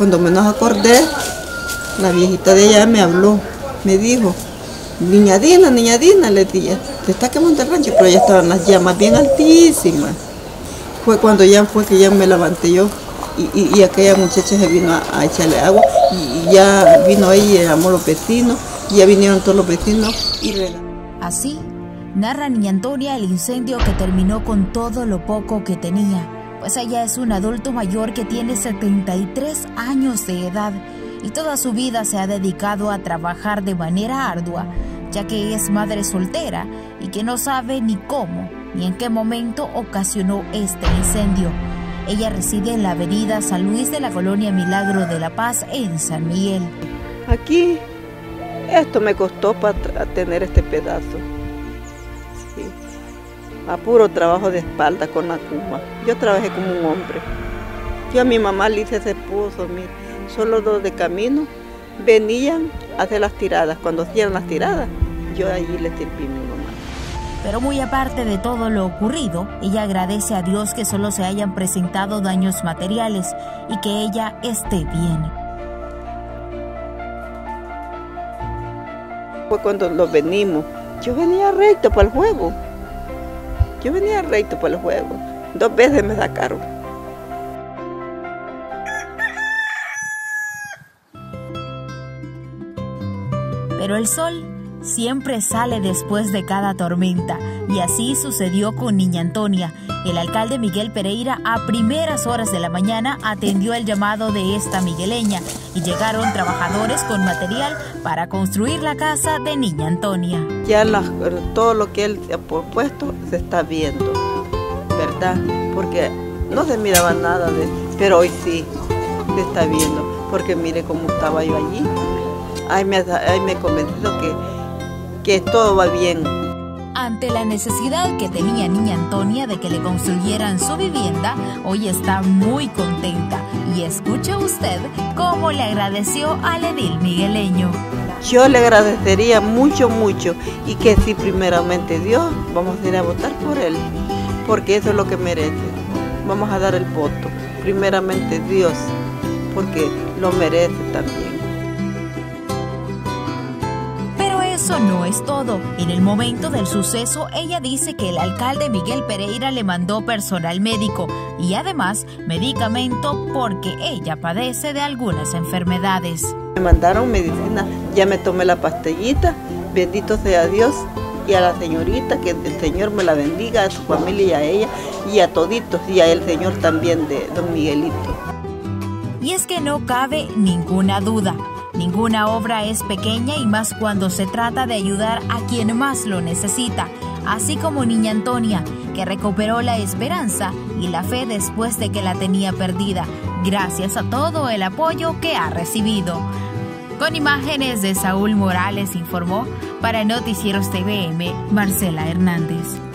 Cuando menos acordé, la viejita de allá me habló, me dijo, niña Dina, niña Dina, le dije, te está quemando el rancho, pero ya estaban las llamas bien altísimas. Fue cuando ya fue que ya me levanté yo y, y, aquella muchacha se vino a, echarle agua y, ya vino ahí y llamó los vecinos y ya vinieron todos los vecinos y Así narra Niña Antonia el incendio que terminó con todo lo poco que tenía, pues ella es un adulto mayor que tiene 73 años de edad y toda su vida se ha dedicado a trabajar de manera ardua, ya que es madre soltera y que no sabe ni cómo ni en qué momento ocasionó este incendio. Ella reside en la avenida San Luis de la colonia Milagro de la Paz en San Miguel. Aquí esto me costó para tener este pedazo. A puro trabajo de espalda con la cuma. Yo trabajé como un hombre. Yo a mi mamá le hice ese pozo, solo dos de camino. Venían a hacer las tiradas. Cuando hacían las tiradas, yo allí les sirví a mi mamá. Pero muy aparte de todo lo ocurrido, ella agradece a Dios que solo se hayan presentado daños materiales y que ella esté bien. Fue cuando los venimos. Yo venía recto para el juego. Yo venía recto para el juego. Dos veces me sacaron. Pero el sol siempre sale después de cada tormenta y así sucedió con Niña Antonia. El alcalde Miguel Pereira a primeras horas de la mañana atendió el llamado de esta migueleña y llegaron trabajadores con material para construir la casa de Niña Antonia. Ya todo lo que él ha propuesto se está viendo, ¿verdad? Porque no se miraba nada de pero hoy sí se está viendo, porque mire cómo estaba yo allí. Ay, me, ay, me he convencido que que todo va bien. Ante la necesidad que tenía niña Antonia de que le construyeran su vivienda, hoy está muy contenta y escucha usted cómo le agradeció al edil migueleño. Yo le agradecería mucho, mucho y que si primeramente Dios, vamos a ir a votar por él, porque eso es lo que merece. Vamos a dar el voto, primeramente Dios, porque lo merece también. Eso no es todo. En el momento del suceso, ella dice que el alcalde Miguel Pereira le mandó personal médico y además medicamento porque ella padece de algunas enfermedades. Me mandaron medicina, ya me tomé la pastillita, bendito sea Dios y a la señorita, que el Señor me la bendiga, a su familia y a ella, y a toditos, y a el Señor también de don Miguelito. Y es que no cabe ninguna duda. Ninguna obra es pequeña y más cuando se trata de ayudar a quien más lo necesita, así como Niña Antonia, que recuperó la esperanza y la fe después de que la tenía perdida, gracias a todo el apoyo que ha recibido. Con imágenes de Saúl Morales informó para Noticieros TVM Marcela Hernández.